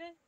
রে